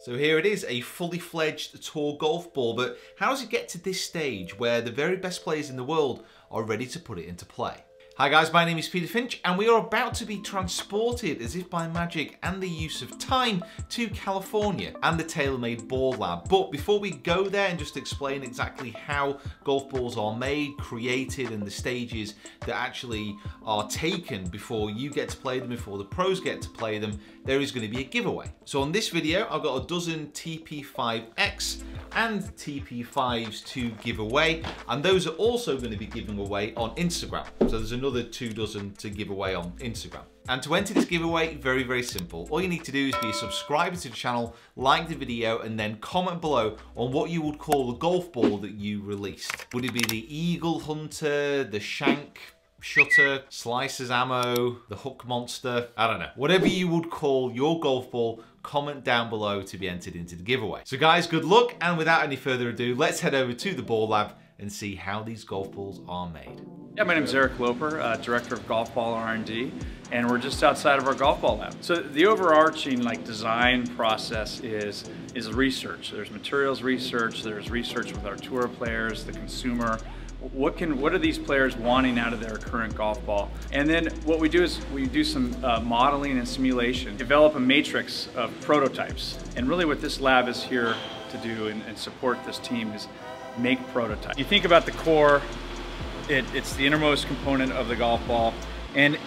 So here it is, a fully fledged tour golf ball, but how does it get to this stage where the very best players in the world are ready to put it into play? Hi guys, my name is Peter Finch and we are about to be transported as if by magic and the use of time to California and the TaylorMade Ball Lab. But before we go there and just explain exactly how golf balls are made, created and the stages that actually are taken before you get to play them, before the pros get to play them, there is going to be a giveaway. So on this video, I've got a dozen TP5X and TP5s to give away and those are also going to be given away on Instagram. So there's another two dozen to give away on Instagram. And to enter this giveaway, very, very simple. All you need to do is be a subscriber to the channel, like the video, and then comment below on what you would call the golf ball that you released. Would it be the Eagle Hunter, the Shank Shutter, Slicers Ammo, the Hook Monster, I don't know. Whatever you would call your golf ball, comment down below to be entered into the giveaway. So guys, good luck, and without any further ado, let's head over to the Ball Lab and see how these golf balls are made. Yeah, my name is Eric Loper, uh, Director of Golf Ball R&D, and we're just outside of our golf ball lab. So the overarching like design process is is research. There's materials research, there's research with our tour players, the consumer, what can what are these players wanting out of their current golf ball and then what we do is we do some uh, modeling and simulation develop a matrix of prototypes and really what this lab is here to do and, and support this team is make prototypes you think about the core it, it's the innermost component of the golf ball and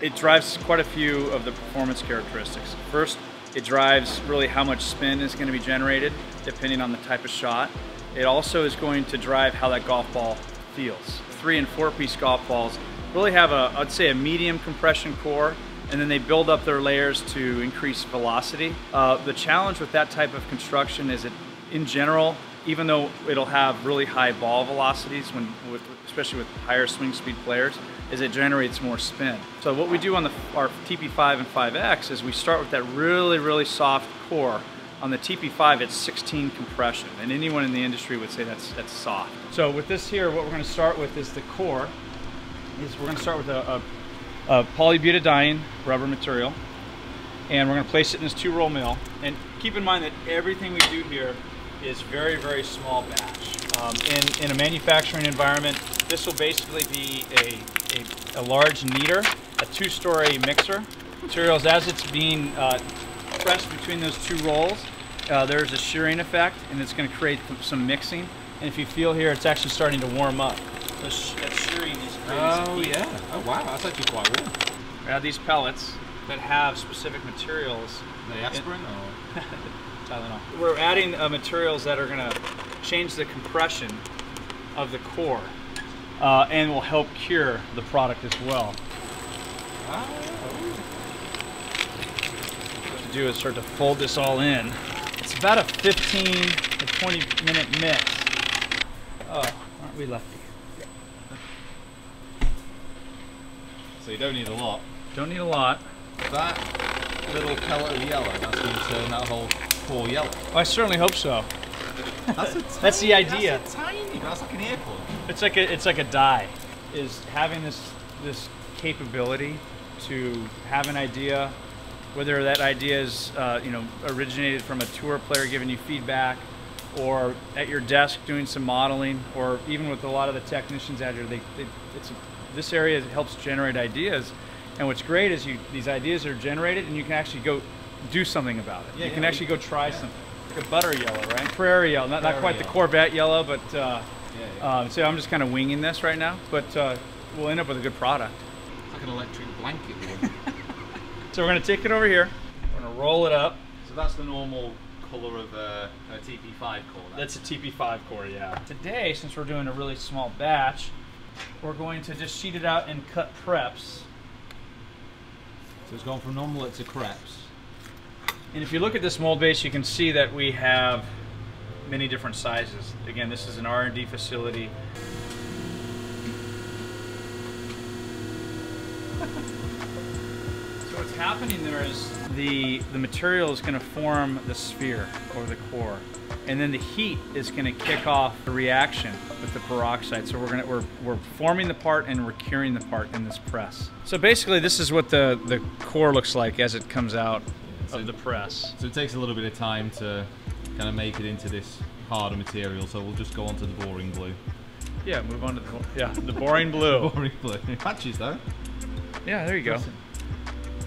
it drives quite a few of the performance characteristics first it drives really how much spin is going to be generated depending on the type of shot it also is going to drive how that golf ball feels. Three and four piece golf balls really have a, I'd say a medium compression core and then they build up their layers to increase velocity. Uh, the challenge with that type of construction is it, in general, even though it'll have really high ball velocities, when, with, especially with higher swing speed players, is it generates more spin. So what we do on the, our TP5 and 5X is we start with that really, really soft core on the TP5, it's 16 compression, and anyone in the industry would say that's that's soft. So with this here, what we're going to start with is the core. Is we're going to start with a, a, a polybutadiene rubber material, and we're going to place it in this two-roll mill. And keep in mind that everything we do here is very, very small batch. Um, in, in a manufacturing environment, this will basically be a, a, a large kneader, a two-story mixer. Materials as it's being uh, press between those two rolls, uh, there's a shearing effect and it's going to create some mixing. And if you feel here, it's actually starting to warm up. that shearing is Oh yeah. Oh wow, that's actually quite warm. We have these pellets that have specific materials. Are they aspirin or? Tylenol. We're adding uh, materials that are going to change the compression of the core uh, and will help cure the product as well. Oh to do is start to fold this all in. It's about a 15 to 20 minute mix. Oh, aren't we lucky? So you don't need a lot. Don't need a lot. That little pellet of yellow, that's going to turn that whole yellow. Oh, I certainly hope so. that's, tiny, that's the idea. That's tiny, that's like an earplug. It's like a, it's like a die. Is having this this capability to have an idea whether that idea is uh, you know originated from a tour player giving you feedback or at your desk doing some modeling or even with a lot of the technicians out here they, they it's a, this area helps generate ideas and what's great is you these ideas are generated and you can actually go do something about it yeah, you yeah, can actually go try yeah. something like a butter yellow right prairie yellow not, prairie not quite yellow. the corvette yellow but uh, um, so i'm just kind of winging this right now but uh, we'll end up with a good product it's like an electric blanket So we're gonna take it over here. We're gonna roll it up. So that's the normal color of a, a TP5 core. That's a TP5 core, yeah. Today, since we're doing a really small batch, we're going to just sheet it out and cut preps. So it's gone from normal to creps. And if you look at this mold base, you can see that we have many different sizes. Again, this is an R&D facility. So what's happening there is the, the material is going to form the sphere or the core. And then the heat is going to kick off the reaction with the peroxide. So we're to, we're, we're forming the part and we're curing the part in this press. So basically this is what the, the core looks like as it comes out. Of So- the press. So it takes a little bit of time to kind of make it into this harder material. So we'll just go on to the boring blue. Yeah, move on to the yeah the boring blue. Boring blue. Matches though. Yeah, there you go.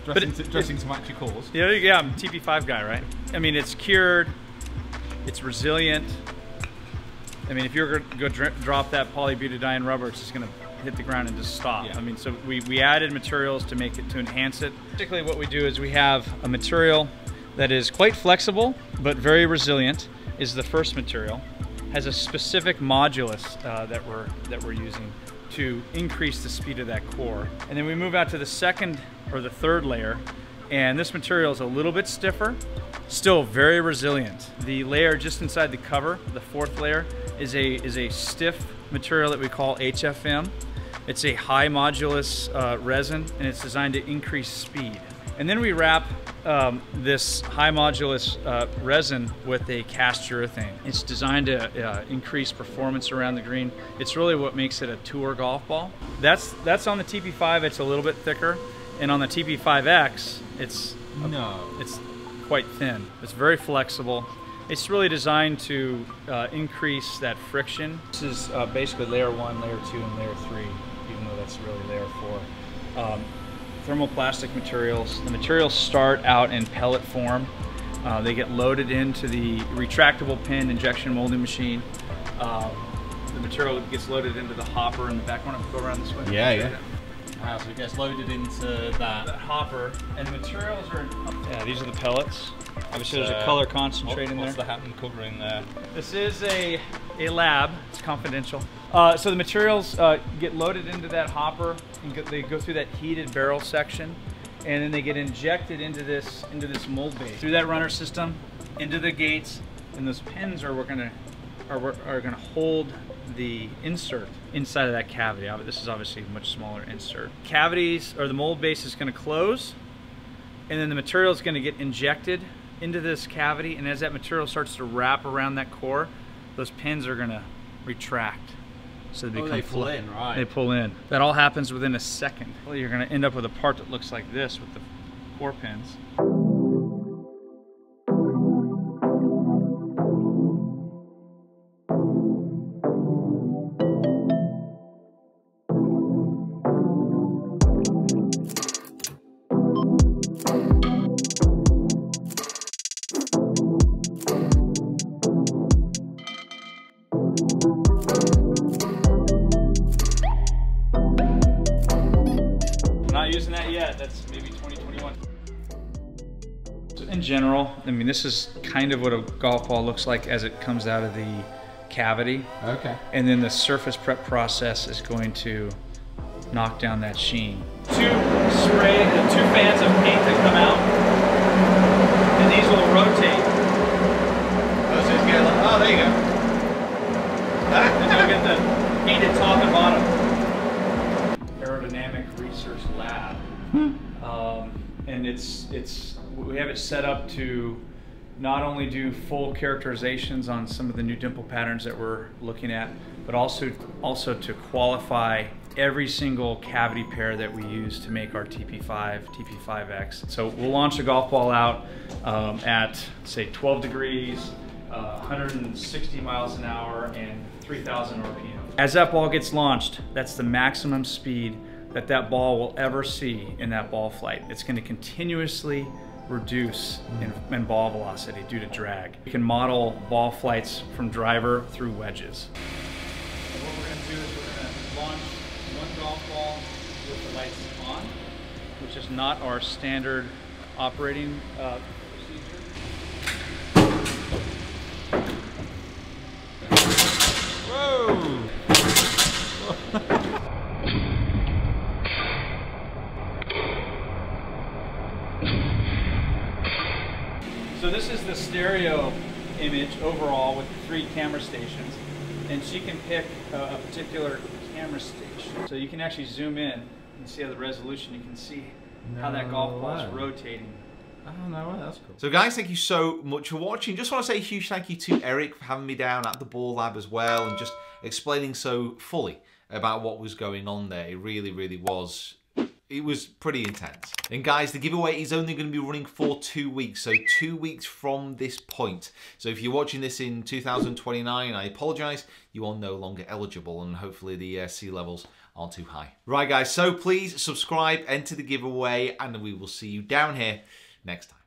Dressing, it- to, dressing to match your cause. Yeah, yeah, I'm a TP5 guy, right? I mean, it's cured, it's resilient. I mean, if you're gonna go dr- drop that polybutadiene rubber, it's just gonna hit the ground and just stop. Yeah. I mean, so we, we added materials to make it, to enhance it. Particularly what we do is we have a material that is quite flexible, but very resilient, is the first material. Has a specific modulus uh, that we're, that we're using to increase the speed of that core. And then we move out to the second or the third layer, and this material is a little bit stiffer, still very resilient. The layer just inside the cover, the fourth layer, is a is a stiff material that we call HFM. It's a high modulus uh, resin, and it's designed to increase speed. And then we wrap um, this high modulus uh, resin with a cast urethane. It's designed to uh, increase performance around the green. It's really what makes it a tour golf ball. That's that's on the TP5. It's a little bit thicker, and on the TP5X, it's No. it's quite thin. It's very flexible. It's really designed to uh, increase that friction. This is uh, basically layer one, layer two, and layer three, even though that's really there for. Um, thermoplastic materials. The materials start out in pellet form. Uh, they get loaded into the retractable pin injection molding machine. Um, the material gets loaded into the hopper in the back. Want to go around this way? Yeah, yeah. Ah, so it gets loaded into that that. hopper, and the materials are. Yeah, these are the pellets. Obviously, there's a Uh, color concentrate in What's there. the Hatton covering there? This is a a lab. It's confidential. Uh, so the materials uh, get loaded into that hopper, and go, they go through that heated barrel section, and then they get injected into this into this mold base through that runner system, into the gates, and those pins are we're gonna are we're- gonna hold the insert inside of that cavity. This is obviously a much smaller insert. Cavities or the mold base is gonna close, and then the material is going to get injected into this cavity and as that material starts to wrap around that core those pins are going to retract. So they Oh, become they pull in, right. they pull in. That all happens within a second. Well, you're going to end up with a part that looks like this with the core pins general, I mean, this is kind of what a golf ball looks like as it comes out of the cavity. Okay. And then the surface prep process is going to knock down that sheen. Two spray, two fans of paint that come out, and these will rotate. Oh, so it's getting like, oh, there you go. And you'll get the painted top and bottom. Aerodynamic Research Lab. Um, and it's, it's, we have it set up to not only do full characterizations on some of the new dimple patterns that we're looking at, but also, also to qualify every single cavity pair that we use to make our TP5, TP5X. So we'll launch the golf ball out um, at say 12 degrees, uh, 160 miles an hour and 3,000 RPM. As that ball gets launched, that's the maximum speed that that ball will ever see in that ball flight. It's going to continuously reduce in, ball velocity due to drag. You can model ball flights from driver through wedges. what we're going to do is we're going to launch one golf ball with the lights on, which is not our standard operating uh, this is the stereo image overall with the three camera stations, and she can pick a, a particular camera station. So you can actually zoom in and see how the resolution. You can see how that golf ball is way. rotating. Oh no, way, that's cool. So guys, thank you so much for watching. Just want to say a huge thank you to Eric for having me down at the Ball Lab as well and just explaining so fully about what was going on there. It really, really was it was pretty intense. And guys, the giveaway is only going to be running for two weeks, so two weeks from this point. So if you're watching this in 2029, I apologize, you are no longer eligible, and hopefully the uh, sea levels aren't too high. Right, guys, so please subscribe, enter the giveaway, and we will see you down here next time.